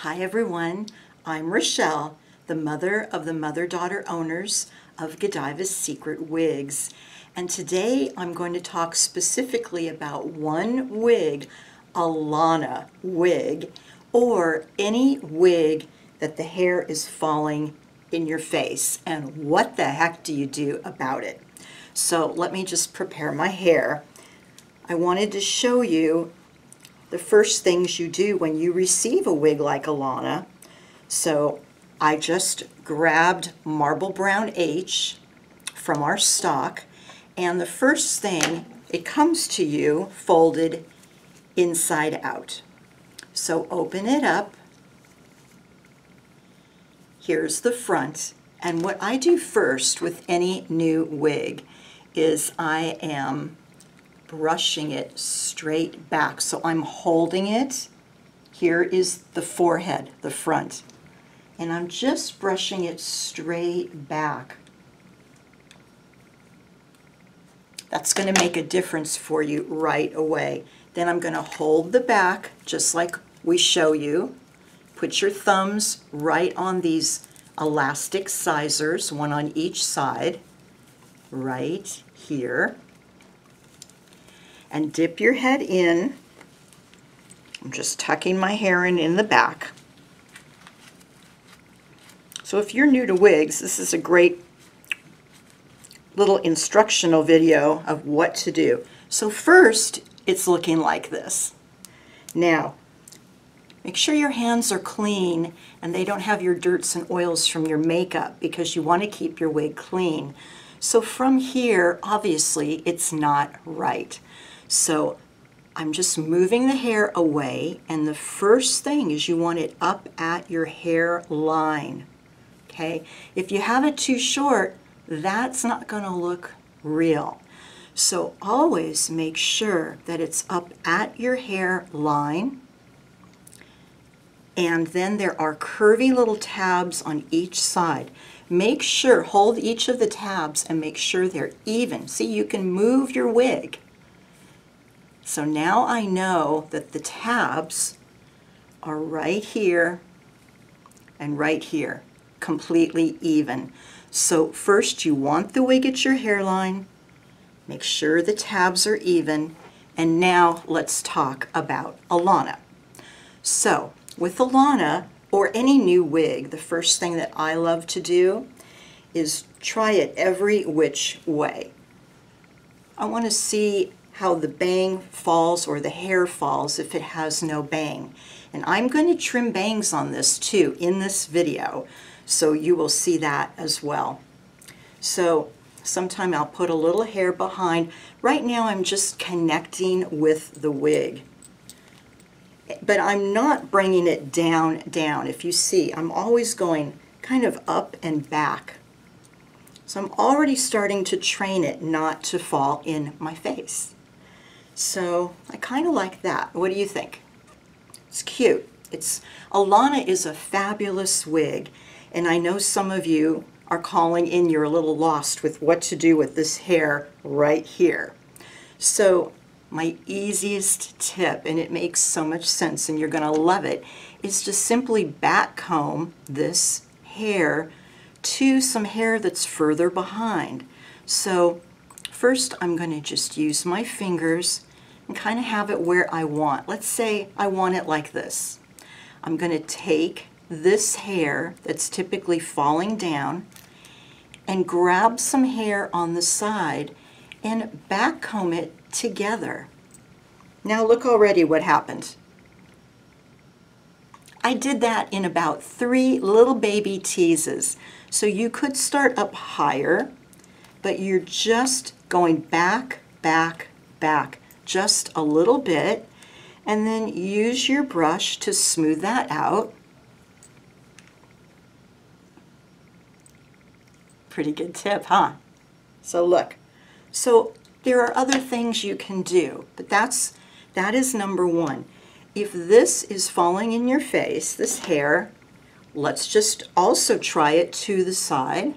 Hi everyone, I'm Rochelle, the mother of the mother-daughter owners of Godiva's Secret Wigs. And today I'm going to talk specifically about one wig, Alana wig, or any wig that the hair is falling in your face. And what the heck do you do about it? So let me just prepare my hair. I wanted to show you the first things you do when you receive a wig like Alana. So I just grabbed Marble Brown H from our stock and the first thing, it comes to you folded inside out. So open it up. Here's the front. And what I do first with any new wig is I am brushing it straight back. So I'm holding it. Here is the forehead, the front. And I'm just brushing it straight back. That's going to make a difference for you right away. Then I'm going to hold the back just like we show you. Put your thumbs right on these elastic sizers, one on each side, right here and dip your head in. I'm just tucking my hair in in the back. So if you're new to wigs, this is a great little instructional video of what to do. So first, it's looking like this. Now, make sure your hands are clean and they don't have your dirts and oils from your makeup because you want to keep your wig clean. So from here, obviously, it's not right. So I'm just moving the hair away and the first thing is you want it up at your hair line. Okay, if you have it too short, that's not going to look real. So always make sure that it's up at your hair line. And then there are curvy little tabs on each side. Make sure, hold each of the tabs and make sure they're even. See, you can move your wig so now I know that the tabs are right here and right here, completely even. So first you want the wig at your hairline, make sure the tabs are even, and now let's talk about Alana. So with Alana, or any new wig, the first thing that I love to do is try it every which way. I want to see how the bang falls or the hair falls if it has no bang. And I'm going to trim bangs on this too in this video, so you will see that as well. So sometime I'll put a little hair behind. Right now I'm just connecting with the wig. But I'm not bringing it down, down. If you see, I'm always going kind of up and back. So I'm already starting to train it not to fall in my face. So I kind of like that. What do you think? It's cute. It's Alana is a fabulous wig, and I know some of you are calling in, you're a little lost with what to do with this hair right here. So my easiest tip, and it makes so much sense and you're going to love it, is to simply back comb this hair to some hair that's further behind. So first I'm going to just use my fingers and kind of have it where I want. Let's say I want it like this. I'm going to take this hair that's typically falling down and grab some hair on the side and back comb it together. Now look already what happened. I did that in about three little baby teases. So you could start up higher, but you're just going back, back, back just a little bit and then use your brush to smooth that out. Pretty good tip, huh? So look, so there are other things you can do, but that's, that is number one. If this is falling in your face, this hair, let's just also try it to the side.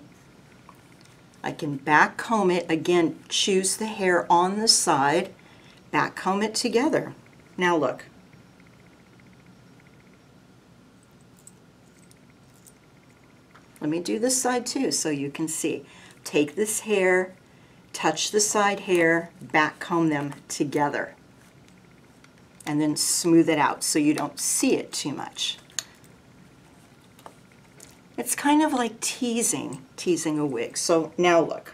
I can back comb it, again, choose the hair on the side back comb it together. Now look. Let me do this side too so you can see. Take this hair, touch the side hair, back comb them together. And then smooth it out so you don't see it too much. It's kind of like teasing, teasing a wig. So now look.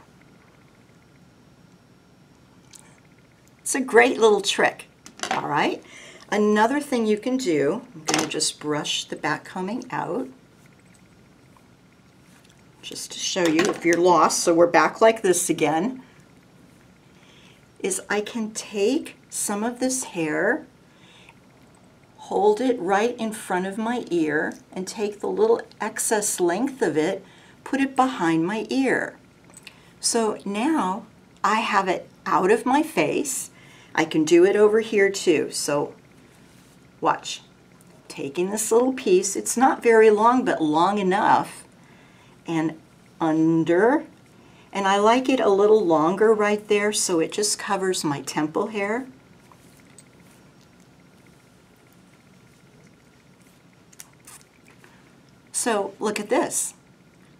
It's a great little trick, all right? Another thing you can do, I'm going to just brush the back combing out just to show you if you're lost, so we're back like this again, is I can take some of this hair, hold it right in front of my ear, and take the little excess length of it, put it behind my ear. So now I have it out of my face. I can do it over here too. So watch. Taking this little piece, it's not very long, but long enough and under. And I like it a little longer right there so it just covers my temple hair. So look at this.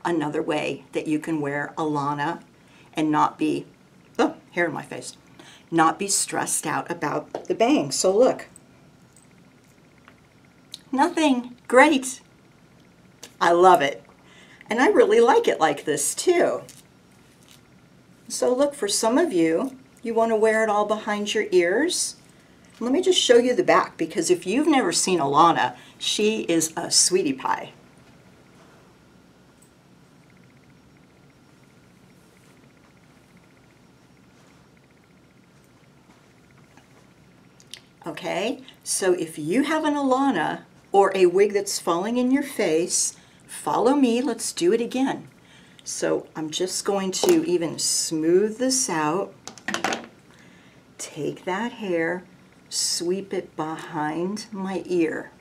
Another way that you can wear Alana and not be, oh, hair in my face, not be stressed out about the bangs. So look. Nothing. Great. I love it. And I really like it like this too. So look, for some of you, you want to wear it all behind your ears. Let me just show you the back because if you've never seen Alana, she is a sweetie pie. Okay, so if you have an Alana or a wig that's falling in your face, follow me, let's do it again. So I'm just going to even smooth this out, take that hair, sweep it behind my ear,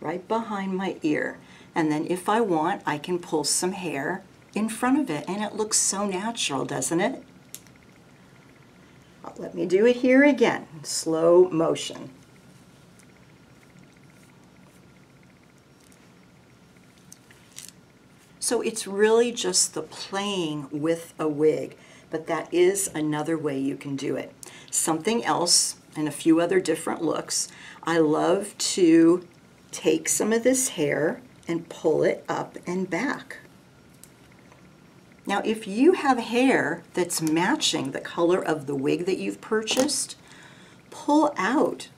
right behind my ear. And then if I want, I can pull some hair in front of it and it looks so natural, doesn't it? Let me do it here again, slow motion. So it's really just the playing with a wig, but that is another way you can do it. Something else and a few other different looks, I love to take some of this hair and pull it up and back. Now if you have hair that's matching the color of the wig that you've purchased, pull out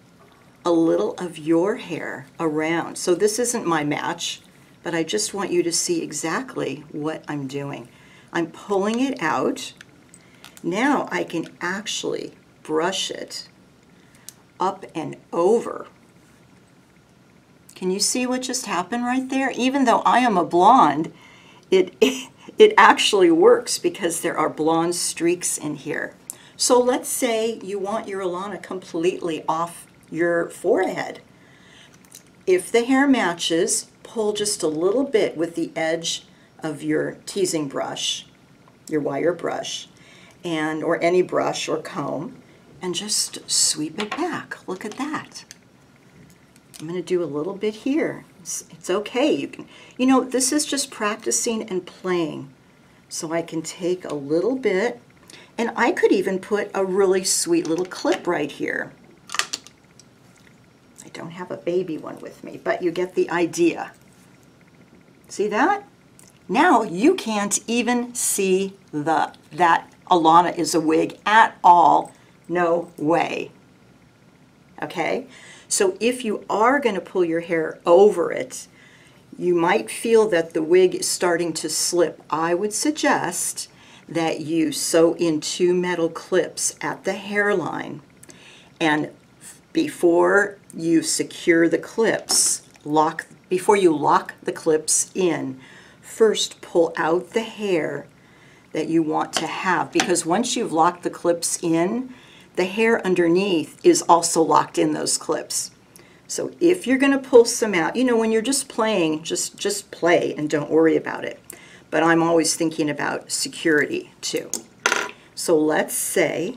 a little of your hair around. So this isn't my match, but I just want you to see exactly what I'm doing. I'm pulling it out. Now I can actually brush it up and over. Can you see what just happened right there? Even though I am a blonde, it, it, actually works because there are blonde streaks in here. So let's say you want your Alana completely off your forehead. If the hair matches, pull just a little bit with the edge of your teasing brush, your wire brush, and or any brush or comb, and just sweep it back. Look at that. I'm going to do a little bit here. It's, it's okay. You can, you know, this is just practicing and playing. So I can take a little bit, and I could even put a really sweet little clip right here I don't have a baby one with me, but you get the idea. See that? Now you can't even see the that Alana is a wig at all. No way. Okay? So if you are going to pull your hair over it, you might feel that the wig is starting to slip. I would suggest that you sew in two metal clips at the hairline and before you secure the clips, lock before you lock the clips in, first pull out the hair that you want to have because once you've locked the clips in, the hair underneath is also locked in those clips. So if you're going to pull some out, you know, when you're just playing, just, just play and don't worry about it. But I'm always thinking about security too. So let's say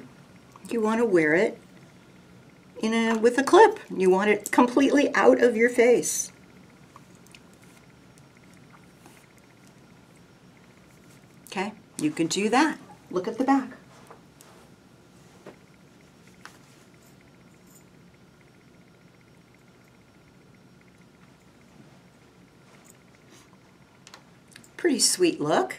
you want to wear it in a, with a clip. You want it completely out of your face. Okay, you can do that. Look at the back. Pretty sweet look.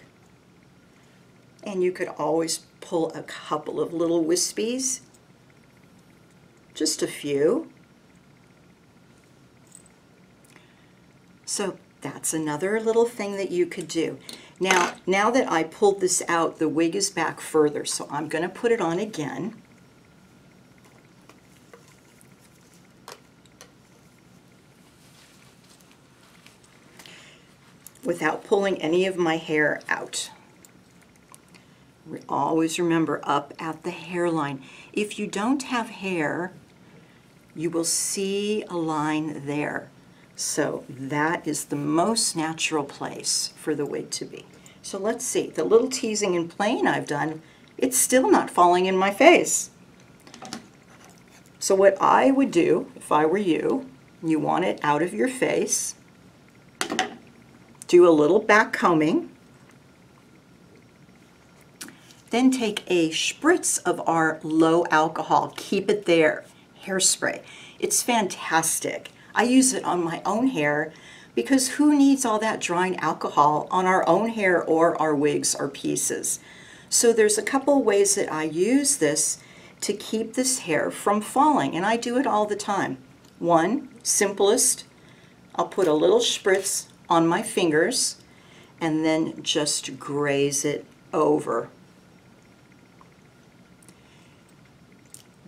And you could always pull a couple of little wispies, just a few. So that's another little thing that you could do. Now, now that I pulled this out, the wig is back further, so I'm going to put it on again. Without pulling any of my hair out. Always remember up at the hairline. If you don't have hair, you will see a line there. So that is the most natural place for the wig to be. So let's see, the little teasing and playing I've done, it's still not falling in my face. So what I would do, if I were you, you want it out of your face, do a little back combing, then take a spritz of our low alcohol, keep it there, hairspray. It's fantastic. I use it on my own hair because who needs all that drying alcohol on our own hair or our wigs or pieces? So there's a couple ways that I use this to keep this hair from falling, and I do it all the time. One, simplest, I'll put a little spritz on my fingers and then just graze it over.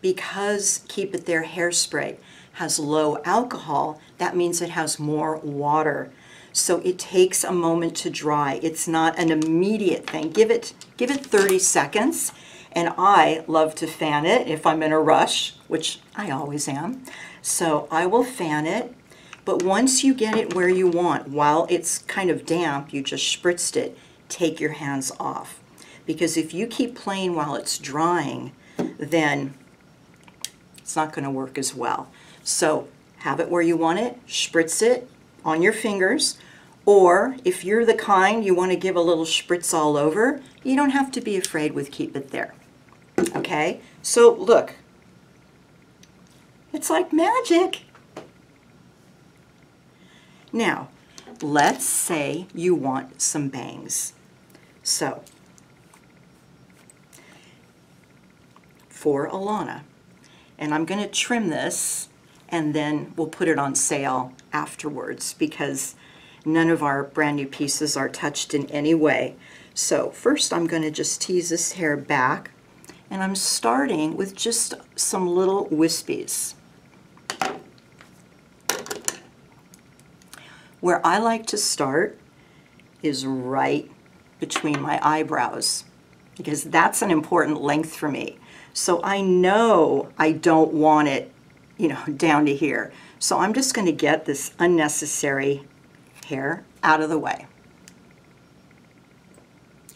Because Keep It There hairspray has low alcohol, that means it has more water. So it takes a moment to dry. It's not an immediate thing. Give it, give it 30 seconds. And I love to fan it if I'm in a rush, which I always am. So I will fan it but once you get it where you want, while it's kind of damp, you just spritzed it, take your hands off. Because if you keep playing while it's drying, then it's not going to work as well. So have it where you want it, spritz it on your fingers, or if you're the kind you want to give a little spritz all over, you don't have to be afraid with keep it there. Okay, so look, it's like magic. Now, let's say you want some bangs. So, for Alana, and I'm going to trim this and then we'll put it on sale afterwards because none of our brand new pieces are touched in any way. So first I'm going to just tease this hair back and I'm starting with just some little wispies. Where I like to start is right between my eyebrows because that's an important length for me. So I know I don't want it, you know, down to here. So I'm just going to get this unnecessary hair out of the way.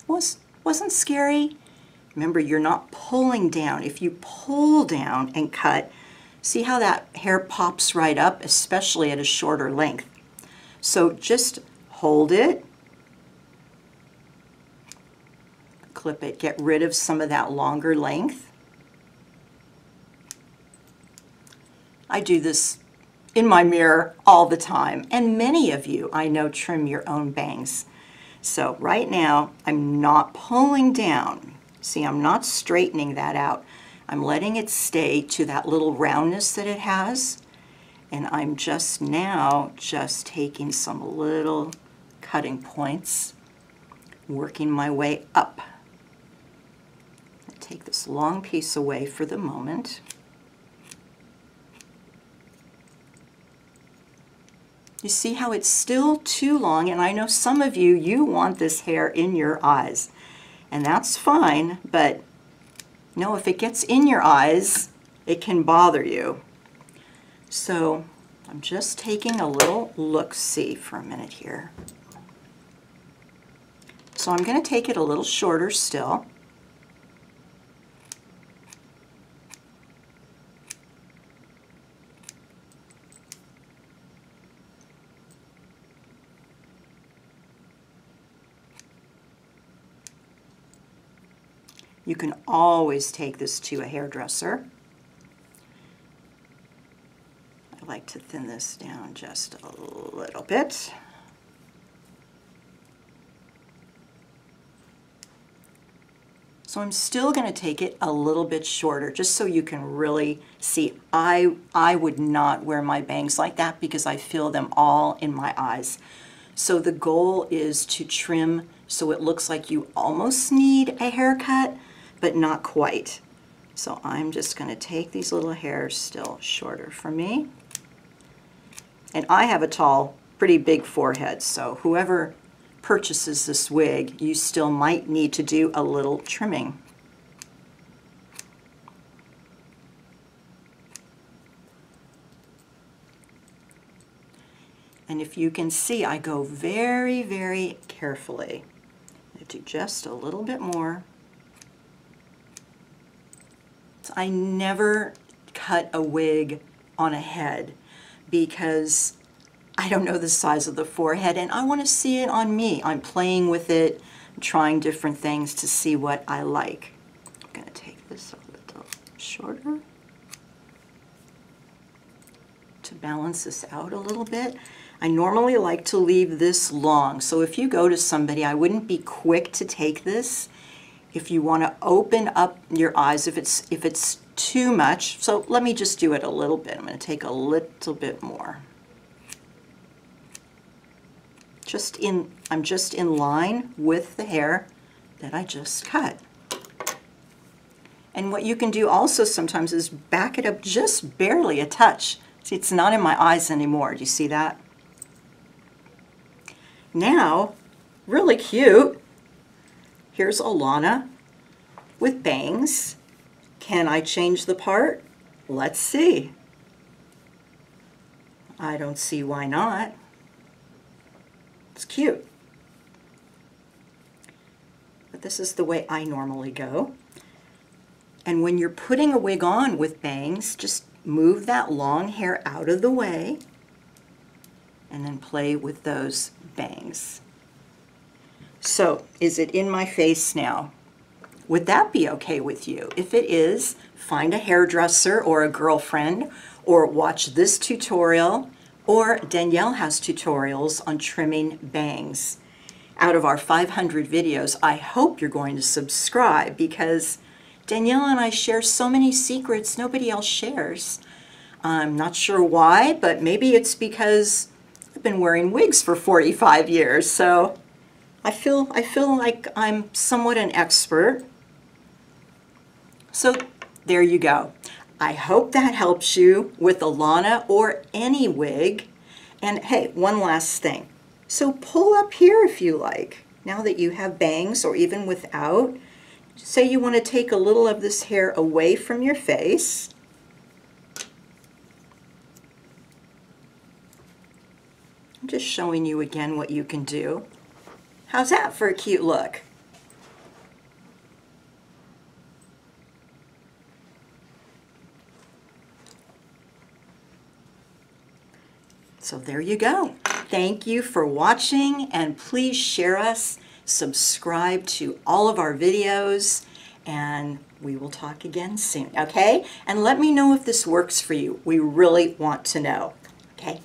Was, wasn't scary. Remember, you're not pulling down. If you pull down and cut, see how that hair pops right up, especially at a shorter length. So just hold it, clip it, get rid of some of that longer length. I do this in my mirror all the time, and many of you I know trim your own bangs. So right now, I'm not pulling down. See, I'm not straightening that out. I'm letting it stay to that little roundness that it has and I'm just now just taking some little cutting points, working my way up. take this long piece away for the moment. You see how it's still too long, and I know some of you, you want this hair in your eyes. And that's fine, but no, if it gets in your eyes, it can bother you. So I'm just taking a little look-see for a minute here. So I'm going to take it a little shorter still. You can always take this to a hairdresser. To thin this down just a little bit. So I'm still going to take it a little bit shorter just so you can really see. I, I would not wear my bangs like that because I feel them all in my eyes. So the goal is to trim so it looks like you almost need a haircut, but not quite. So I'm just going to take these little hairs still shorter for me. And I have a tall, pretty big forehead, so whoever purchases this wig, you still might need to do a little trimming. And if you can see, I go very, very carefully. I do just a little bit more. I never cut a wig on a head because I don't know the size of the forehead and I want to see it on me. I'm playing with it, trying different things to see what I like. I'm going to take this a little shorter to balance this out a little bit. I normally like to leave this long, so if you go to somebody, I wouldn't be quick to take this. If you want to open up your eyes, if it's, if it's too much, so let me just do it a little bit. I'm going to take a little bit more just in, I'm just in line with the hair that I just cut. And what you can do also sometimes is back it up just barely a touch. See, it's not in my eyes anymore. Do you see that? Now, really cute, here's Alana with bangs. Can I change the part? Let's see. I don't see why not. It's cute. But this is the way I normally go. And when you're putting a wig on with bangs, just move that long hair out of the way and then play with those bangs. So, is it in my face now? Would that be okay with you? If it is, find a hairdresser or a girlfriend or watch this tutorial or Danielle has tutorials on trimming bangs. Out of our 500 videos, I hope you're going to subscribe because Danielle and I share so many secrets nobody else shares. I'm not sure why, but maybe it's because I've been wearing wigs for 45 years, so I feel, I feel like I'm somewhat an expert. So there you go. I hope that helps you with Alana or any wig. And hey, one last thing. So pull up here if you like. Now that you have bangs or even without, say you want to take a little of this hair away from your face. I'm just showing you again what you can do. How's that for a cute look? So there you go. Thank you for watching and please share us, subscribe to all of our videos, and we will talk again soon, okay? And let me know if this works for you. We really want to know, okay?